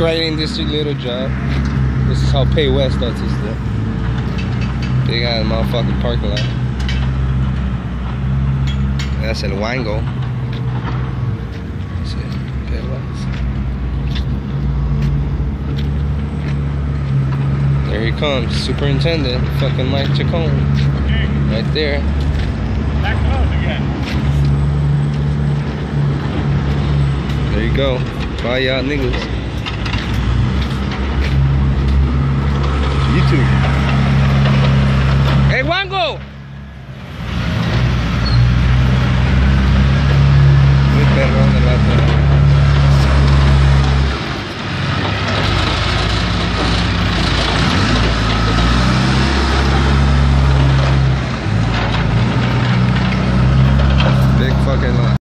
Grading this little job. This is how Pavewest does this stuff. They got a motherfucking parking lot. That's El Wango. Sí, Pavewest. There he comes, Superintendent, fucking Mike Chacon. Right there. Back close again. There you go. Bye y'all niggas. Fucking lot.